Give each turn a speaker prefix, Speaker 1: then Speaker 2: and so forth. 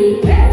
Speaker 1: happy.